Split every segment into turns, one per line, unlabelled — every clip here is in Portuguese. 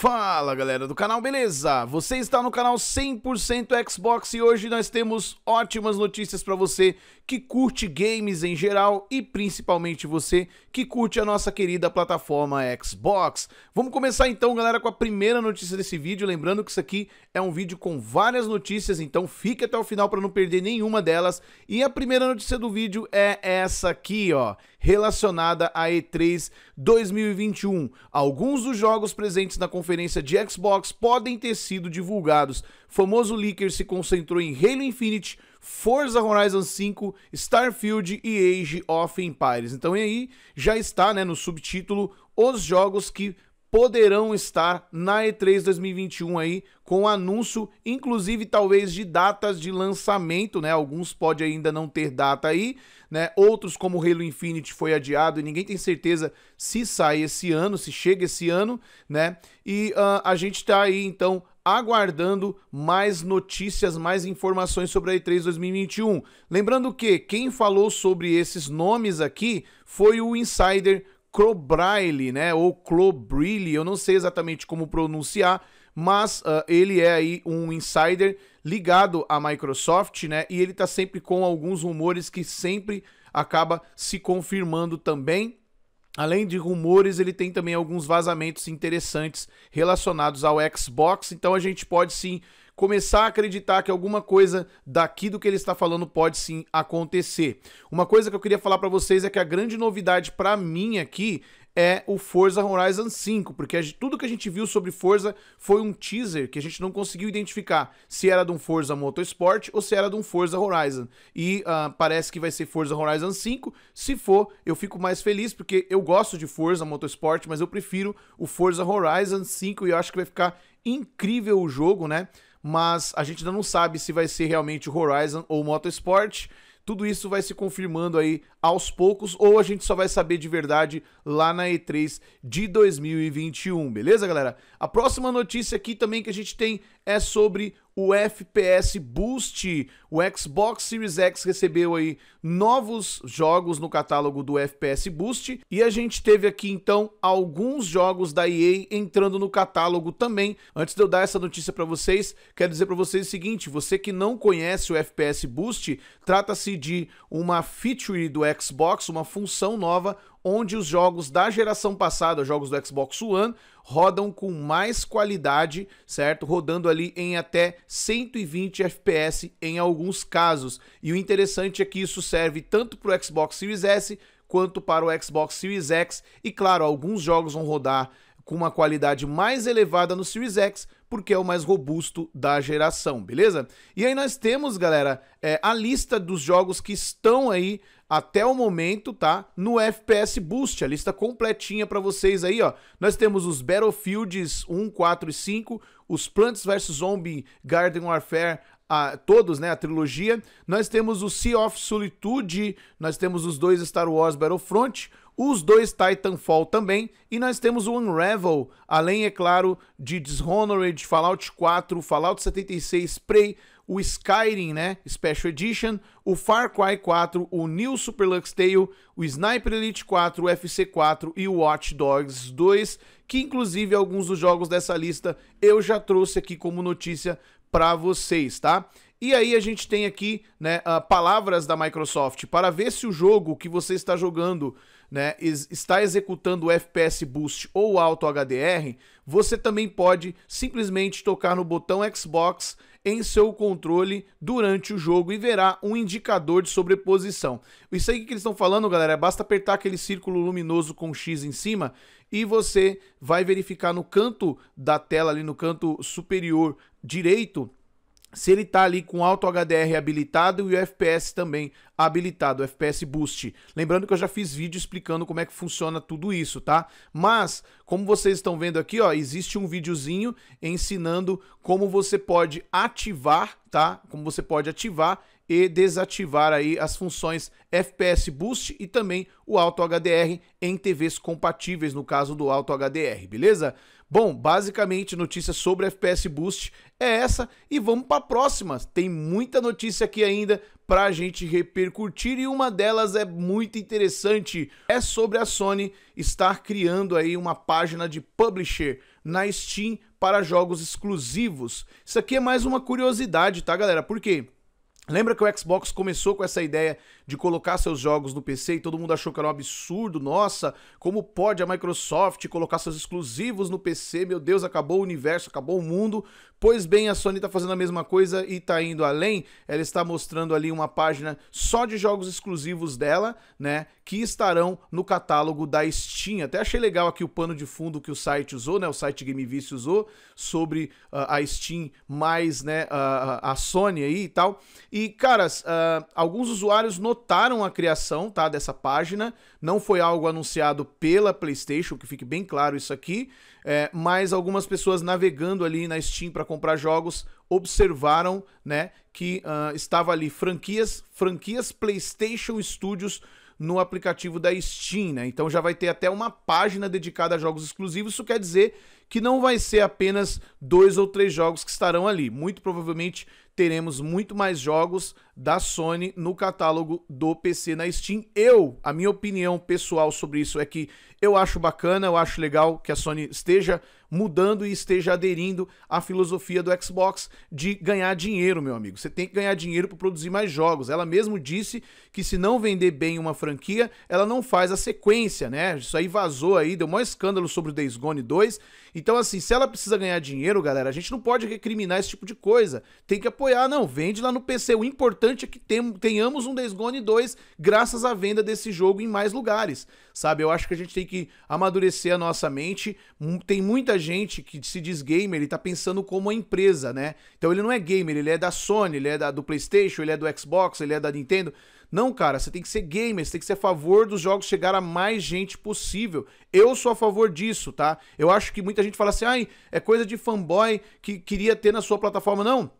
Fala galera do canal, beleza? Você está no canal 100% Xbox e hoje nós temos ótimas notícias para você que curte games em geral e principalmente você que curte a nossa querida plataforma Xbox. Vamos começar então galera com a primeira notícia desse vídeo, lembrando que isso aqui é um vídeo com várias notícias, então fique até o final para não perder nenhuma delas. E a primeira notícia do vídeo é essa aqui ó, relacionada a E3 2021. Alguns dos jogos presentes na conferência de Xbox podem ter sido divulgados. O famoso leaker se concentrou em Halo Infinite, Forza Horizon 5, Starfield e Age of Empires. Então e aí já está né, no subtítulo os jogos que poderão estar na E3 2021 aí com anúncio, inclusive talvez de datas de lançamento, né? Alguns pode ainda não ter data aí, né? Outros como Halo Infinite foi adiado e ninguém tem certeza se sai esse ano, se chega esse ano, né? E uh, a gente tá aí então aguardando mais notícias, mais informações sobre a E3 2021. Lembrando que quem falou sobre esses nomes aqui foi o insider Crobrile, né? Ou Clobrile, eu não sei exatamente como pronunciar, mas uh, ele é aí um insider ligado à Microsoft, né? E ele tá sempre com alguns rumores que sempre acaba se confirmando também. Além de rumores, ele tem também alguns vazamentos interessantes relacionados ao Xbox, então a gente pode sim começar a acreditar que alguma coisa daqui do que ele está falando pode sim acontecer. Uma coisa que eu queria falar para vocês é que a grande novidade para mim aqui é o Forza Horizon 5, porque tudo que a gente viu sobre Forza foi um teaser que a gente não conseguiu identificar se era de um Forza Motorsport ou se era de um Forza Horizon. E uh, parece que vai ser Forza Horizon 5. Se for, eu fico mais feliz porque eu gosto de Forza Motorsport, mas eu prefiro o Forza Horizon 5 e eu acho que vai ficar incrível o jogo, né? Mas a gente ainda não sabe se vai ser realmente o Horizon ou o Motorsport. Tudo isso vai se confirmando aí aos poucos, ou a gente só vai saber de verdade lá na E3 de 2021, beleza, galera? A próxima notícia aqui também que a gente tem é sobre o FPS Boost. O Xbox Series X recebeu aí novos jogos no catálogo do FPS Boost e a gente teve aqui então alguns jogos da EA entrando no catálogo também. Antes de eu dar essa notícia para vocês, quero dizer para vocês o seguinte: você que não conhece o FPS Boost, trata-se de uma feature do Xbox, uma função nova onde os jogos da geração passada, jogos do Xbox One, rodam com mais qualidade, certo? Rodando ali em até 120 FPS em alguns casos. E o interessante é que isso serve tanto para o Xbox Series S quanto para o Xbox Series X. E claro, alguns jogos vão rodar com uma qualidade mais elevada no Series X, porque é o mais robusto da geração, beleza? E aí nós temos, galera, é, a lista dos jogos que estão aí até o momento, tá? No FPS Boost, a lista completinha para vocês aí, ó. Nós temos os Battlefields 1, 4 e 5, os Plants vs Zombie Garden Warfare a, todos, né, a trilogia. Nós temos o Sea of Solitude, nós temos os dois Star Wars Battlefront, os dois Titanfall também, e nós temos o Unravel, além, é claro, de Dishonored, Fallout 4, Fallout 76, Prey, o Skyrim, né, Special Edition, o Far Cry 4, o New Super Lux Tale, o Sniper Elite 4, o FC 4 e o Watch Dogs 2, que inclusive alguns dos jogos dessa lista eu já trouxe aqui como notícia para vocês, tá? E aí a gente tem aqui, né, uh, palavras da Microsoft para ver se o jogo que você está jogando, né, está executando o FPS Boost ou Auto HDR, você também pode simplesmente tocar no botão Xbox em seu controle durante o jogo e verá um indicador de sobreposição. Isso aí que eles estão falando, galera, é basta apertar aquele círculo luminoso com X em cima e você vai verificar no canto da tela, ali no canto superior direito, se ele está ali com Auto HDR habilitado e o FPS também habilitado, o FPS Boost. Lembrando que eu já fiz vídeo explicando como é que funciona tudo isso, tá? Mas, como vocês estão vendo aqui, ó, existe um videozinho ensinando como você pode ativar, tá? Como você pode ativar e desativar aí as funções FPS Boost e também o Auto HDR em TVs compatíveis, no caso do Auto HDR, beleza? Bom, basicamente notícia sobre FPS Boost é essa e vamos para a próxima. Tem muita notícia aqui ainda pra gente repercutir e uma delas é muito interessante, é sobre a Sony estar criando aí uma página de publisher na Steam para jogos exclusivos. Isso aqui é mais uma curiosidade, tá, galera? Por quê? Lembra que o Xbox começou com essa ideia de colocar seus jogos no PC e todo mundo achou que era um absurdo? Nossa, como pode a Microsoft colocar seus exclusivos no PC? Meu Deus, acabou o universo, acabou o mundo. Pois bem, a Sony está fazendo a mesma coisa e está indo além. Ela está mostrando ali uma página só de jogos exclusivos dela, né? Que estarão no catálogo da Steam. Até achei legal aqui o pano de fundo que o site usou, né? O site GameVice usou sobre uh, a Steam mais, né? Uh, a Sony aí e tal. E, caras, uh, alguns usuários notaram a criação, tá? Dessa página. Não foi algo anunciado pela PlayStation, que fique bem claro isso aqui. É, mas algumas pessoas navegando ali na Steam para comprar jogos observaram, né, que uh, estava ali franquias, franquias PlayStation Studios no aplicativo da Steam, né? Então já vai ter até uma página dedicada a jogos exclusivos. Isso quer dizer que não vai ser apenas dois ou três jogos que estarão ali. Muito provavelmente teremos muito mais jogos da Sony no catálogo do PC na Steam. Eu, a minha opinião pessoal sobre isso é que eu acho bacana, eu acho legal que a Sony esteja mudando e esteja aderindo à filosofia do Xbox de ganhar dinheiro, meu amigo. Você tem que ganhar dinheiro para produzir mais jogos. Ela mesmo disse que se não vender bem uma franquia, ela não faz a sequência, né? Isso aí vazou aí, deu um escândalo sobre o Days Gone 2. Então, assim, se ela precisa ganhar dinheiro, galera, a gente não pode recriminar esse tipo de coisa. Tem que apoiar, não. Vende lá no PC. O importante é que tenhamos um Days Gone 2 graças à venda desse jogo em mais lugares, sabe? Eu acho que a gente tem que amadurecer a nossa mente. Tem muita gente que se diz gamer, ele tá pensando como uma empresa, né? Então ele não é gamer, ele é da Sony, ele é da, do PlayStation, ele é do Xbox, ele é da Nintendo. Não, cara, você tem que ser gamer, você tem que ser a favor dos jogos chegar a mais gente possível. Eu sou a favor disso, tá? Eu acho que muita gente fala assim, ai, é coisa de fanboy que queria ter na sua plataforma. Não,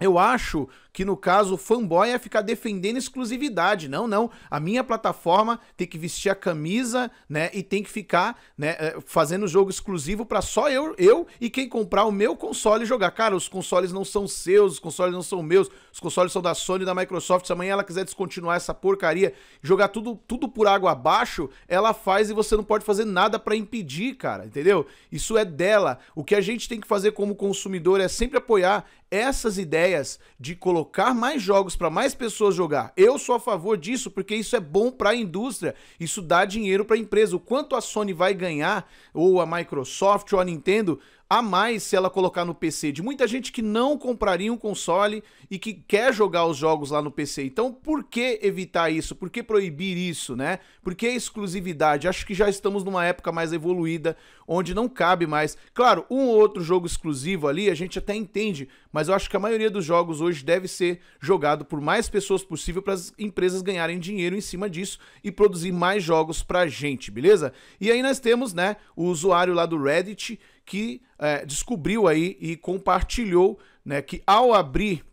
eu acho que no caso o fanboy é ficar defendendo exclusividade. Não, não. A minha plataforma tem que vestir a camisa, né? E tem que ficar, né? Eh, fazendo jogo exclusivo para só eu, eu e quem comprar o meu console jogar. Cara, os consoles não são seus, os consoles não são meus. Os consoles são da Sony e da Microsoft. Se amanhã ela quiser descontinuar essa porcaria, jogar tudo, tudo por água abaixo, ela faz e você não pode fazer nada para impedir, cara. Entendeu? Isso é dela. O que a gente tem que fazer como consumidor é sempre apoiar essas ideias de colocar mais jogos para mais pessoas jogar. Eu sou a favor disso porque isso é bom para a indústria, isso dá dinheiro para a empresa. O quanto a Sony vai ganhar, ou a Microsoft ou a Nintendo, a mais se ela colocar no PC, de muita gente que não compraria um console e que quer jogar os jogos lá no PC. Então, por que evitar isso? Por que proibir isso, né? Por que exclusividade? Acho que já estamos numa época mais evoluída, onde não cabe mais. Claro, um ou outro jogo exclusivo ali a gente até entende, mas eu acho que a maioria dos jogos hoje deve ser jogado por mais pessoas possível para as empresas ganharem dinheiro em cima disso e produzir mais jogos pra gente, beleza? E aí nós temos, né, o usuário lá do Reddit que é, descobriu aí e compartilhou né, que ao abrir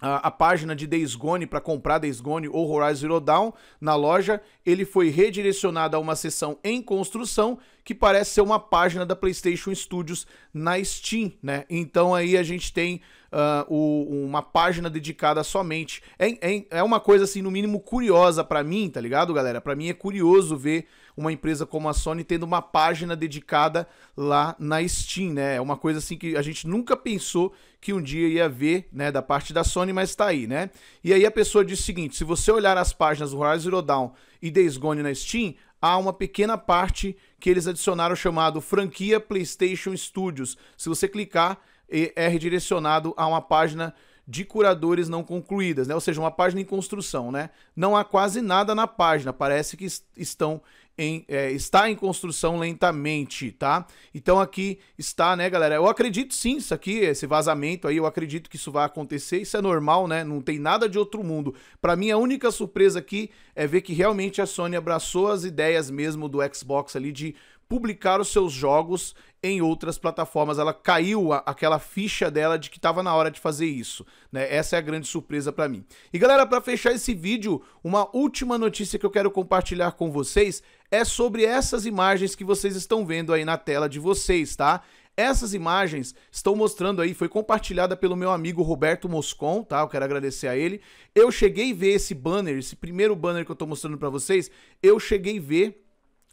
a, a página de Days Gone para comprar Days Gone ou Horizon Zero Dawn na loja, ele foi redirecionado a uma seção em construção que parece ser uma página da PlayStation Studios na Steam, né? Então aí a gente tem uh, o, uma página dedicada somente. É, é, é uma coisa assim, no mínimo, curiosa para mim, tá ligado, galera? Para mim é curioso ver uma empresa como a Sony tendo uma página dedicada lá na Steam, né? É uma coisa assim que a gente nunca pensou que um dia ia ver, né, da parte da Sony, mas tá aí, né? E aí a pessoa diz o seguinte: se você olhar as páginas do Horizon Zero Dawn e Days Gone na Steam, há uma pequena parte que eles adicionaram chamado franquia PlayStation Studios. Se você clicar, é redirecionado a uma página de curadores não concluídas, né? Ou seja, uma página em construção, né? Não há quase nada na página, parece que estão em, é, está em construção lentamente, tá? Então aqui está, né, galera? Eu acredito sim, isso aqui, esse vazamento aí, eu acredito que isso vai acontecer, isso é normal, né? Não tem nada de outro mundo. Para mim, a única surpresa aqui é ver que realmente a Sony abraçou as ideias mesmo do Xbox ali de publicar os seus jogos em outras plataformas. Ela caiu a, aquela ficha dela de que estava na hora de fazer isso, né? Essa é a grande surpresa para mim. E galera, para fechar esse vídeo, uma última notícia que eu quero compartilhar com vocês é sobre essas imagens que vocês estão vendo aí na tela de vocês, tá? Essas imagens estão mostrando aí, foi compartilhada pelo meu amigo Roberto Moscon, tá? Eu quero agradecer a ele. Eu cheguei a ver esse banner, esse primeiro banner que eu tô mostrando para vocês, eu cheguei a ver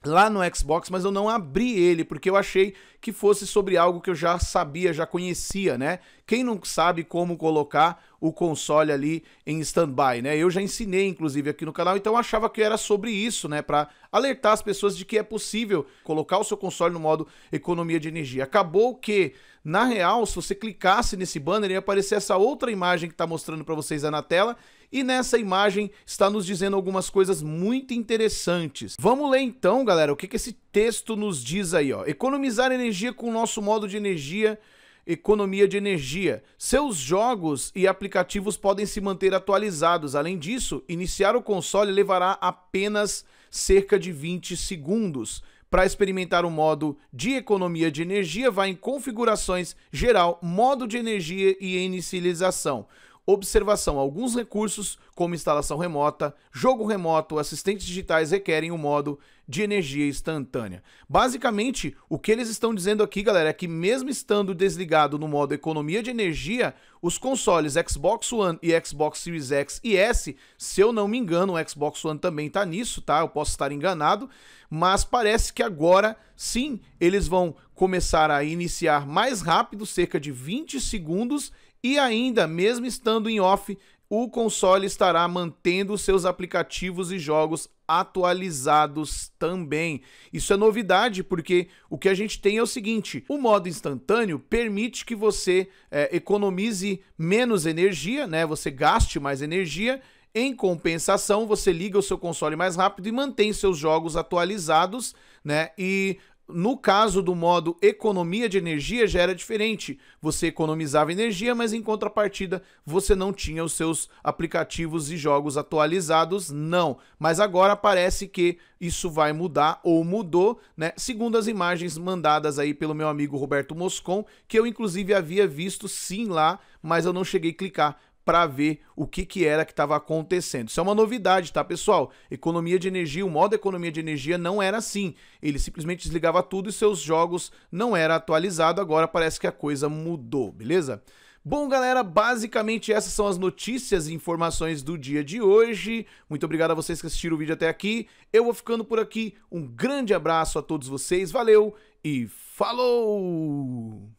lá no Xbox, mas eu não abri ele porque eu achei que fosse sobre algo que eu já sabia, já conhecia, né? Quem não sabe como colocar o console ali em standby, né? Eu já ensinei inclusive aqui no canal, então eu achava que era sobre isso, né, para alertar as pessoas de que é possível colocar o seu console no modo economia de energia. Acabou que na real, se você clicasse nesse banner, ia aparecer essa outra imagem que está mostrando para vocês aí na tela, e nessa imagem está nos dizendo algumas coisas muito interessantes. Vamos ler então, galera, o que, que esse texto nos diz aí, ó. Economizar energia com o nosso modo de energia economia de energia. Seus jogos e aplicativos podem se manter atualizados. Além disso, iniciar o console levará apenas cerca de 20 segundos. Para experimentar o modo de economia de energia, vá em configurações geral, modo de energia e inicialização. Observação: alguns recursos, como instalação remota, jogo remoto, assistentes digitais requerem o um modo de energia instantânea. Basicamente, o que eles estão dizendo aqui, galera, é que mesmo estando desligado no modo economia de energia, os consoles Xbox One e Xbox Series X e S, se eu não me engano, o Xbox One também está nisso, tá? Eu posso estar enganado, mas parece que agora sim, eles vão começar a iniciar mais rápido, cerca de 20 segundos e ainda, mesmo estando em off, o console estará mantendo seus aplicativos e jogos atualizados também. Isso é novidade porque o que a gente tem é o seguinte: o modo instantâneo permite que você é, economize menos energia, né? Você gaste mais energia. Em compensação, você liga o seu console mais rápido e mantém seus jogos atualizados, né? E no caso do modo economia de energia já era diferente. Você economizava energia, mas em contrapartida você não tinha os seus aplicativos e jogos atualizados, não. Mas agora parece que isso vai mudar ou mudou, né? Segundo as imagens mandadas aí pelo meu amigo Roberto Moscon, que eu inclusive havia visto sim lá, mas eu não cheguei a clicar para ver o que, que era que estava acontecendo. Isso é uma novidade, tá, pessoal? Economia de energia, o modo economia de energia não era assim. Ele simplesmente desligava tudo e seus jogos não era atualizado. Agora parece que a coisa mudou, beleza? Bom, galera, basicamente essas são as notícias e informações do dia de hoje. Muito obrigado a vocês que assistiram o vídeo até aqui. Eu vou ficando por aqui. Um grande abraço a todos vocês. Valeu e falou!